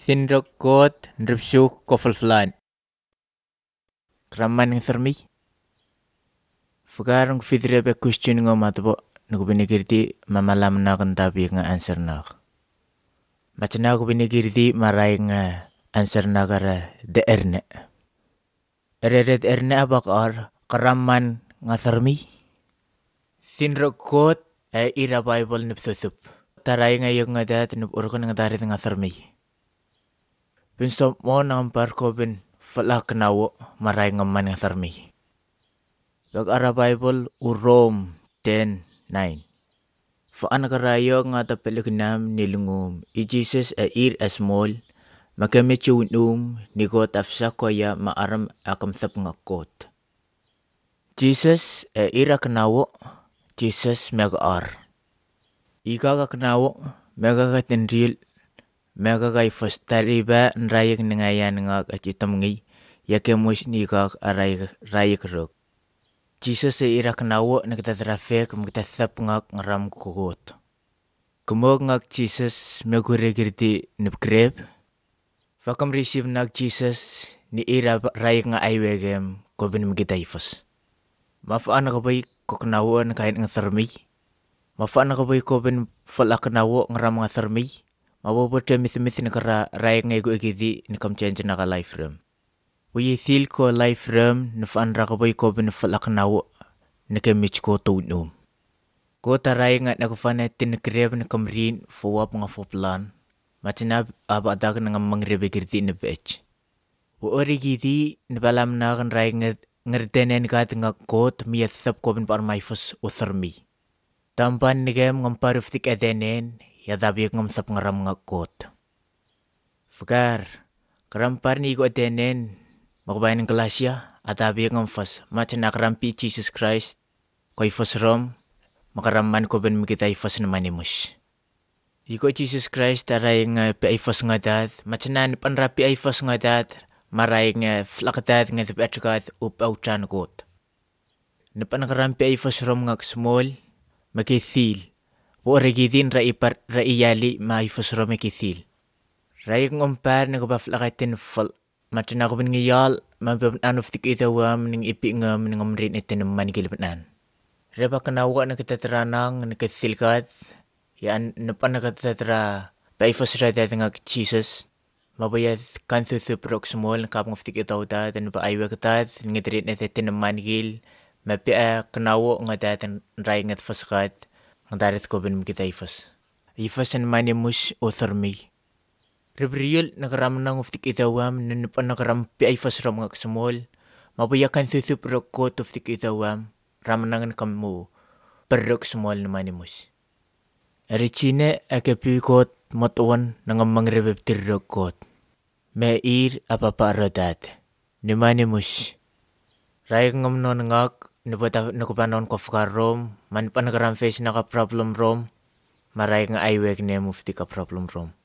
Sindrok kot nrupsuk kofel flan. Kraman ng sarmi. Fukarang fidre be question ngo matbo nugo binigirti mamalam na kan tabi nga answer na. Macana ko binigirti maray nga answer na kara de erne. Eredet erne abak or karaman nga sarmi. Sindrok kot ay ira Bible nipsusup. Taray nga yung nga dat nup urkon nga darit nga sarmi. Pinsop mo ng parko bin fala kenawo maray ngaman ng sarmi. Log ara Bible urom 10:9. Faan karayo nga tapelik nam nilungum. I Jesus a ir a small. Makamit um ni got afsa ko ya maaram akam sap ngakot. Jesus a ira kenawo. Jesus mega ar. Ika ka kenawo mega ka tenril mega kai first tari ba nrayak ngayan nga achitam ngi yake mus ni ka aray rayak rok Jesus e ira knawo na kita trafik kita sap ngak ngaram kugot kumog ngak Jesus megure girti nip fakam receive nak Jesus ni ira rayak nga aywegem ko bin kita ifas mafaan ka bay ko knawo na kain nga sarmi mafaan ka bay ko bin falak knawo ngaram nga sarmi Mabobote misi-misi ni kara raya ngay go ikidi ni kam change na ka life room. Uyi thil ko life room ni fan ra ka boy ko bin falak na wo ni ke mich ko to num. Ko ta raya nga na ko fan tin kreb ni kam rin fo wap nga fo plan. Machina aba da ka nga mangrebe girdi ni bech. Wo ori gidi ni balam na kan raya nga ngertenen ka nga kot mi sap ko bin par mai fos uthermi. Tampan ni gem ngam ya dabi ngam sap ngaram ngakot. Fakar, kerampar ni ko tenen, makabayan ng kelasya, at dabi ngam fas, macam nak rampi Jesus Christ, ko ifas rom, makaraman ko ben makita ifas naman ni mus. Iko Jesus Christ taray nga pa ifas nga dad, macam na panrapi ifas nga dad, maray nga flakatad nga tipetrikat upaw chan kot. Napanakarampi ifas rom nga small, makithil, Wo regidin ra ipar ra iyali ma ifusro me kithil. Ra yung umpar na kubaf lakatin fal. Macam aku bin ngiyal ma bab anuf tik ita wam ning ipi ngam ning amrin itin man gilbanan. Ra ba kanawa na kita teranang na kithil kat. Yan na kita tera pa ifusro da ngak Jesus. Mabaya kan su su proximal kap nguftik ita uta dan ba aywa kita ngitrit na itin man gil. Mapia kanawa nga datan ray ngat faskat. Nagdarit ko binimgi typhus. Ifas ang manimus author me. Rebriol nagaram nang uftik idawam nanupan nagaram pi ifas ram ngak small. Mabuyakan susup rokot uftik idawam. Ramanangan kamu. Perrok small na manimus. Richine akapikot matuan nangamang rebeb tirrokot. Meir apaparodat. Nimanimus. Rayang ngamnon ngak Nupata nakupanon ko rom, man pa nagaram face na ka problem rom, maray nga aiweg ne mufti ka problem rom.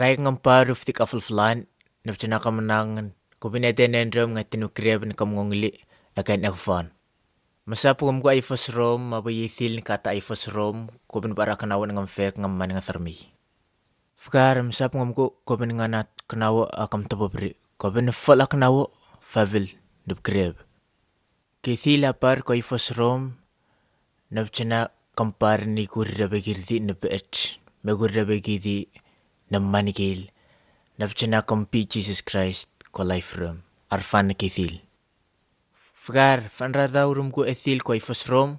Ray nga pa rufti ka fulflan, nupta na ka manangan, ko bineten rom nga tinukreb na kamungli, akan ako fan. Masapo ko ay fos rom, mabayithil ni kata ay fos rom, ko bin para kanawa ng fek nga man nga tharmi. Fkar, masapo ko ko bin nga nat kanawa akam tababri, ko bin fala kanawa, favil, nupkreb. Kithila par ko ifos rom na chana kampar ni kurra begirdi na bet me kurra begidi na manigil. Na chana kampi Jesus Christ ko life rom arfan kithil Fgar fanra daw rum ko ethil ko ifos rom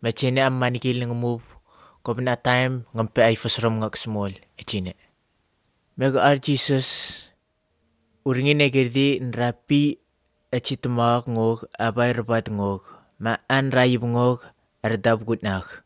me chene am manigil ng bina time ngampe ay ifos rom ngak small e chene Mega ar Jesus uringin e girdi nrapi achitmag ngog abai rabat ngog ma an rayib ngog ardab gutnag.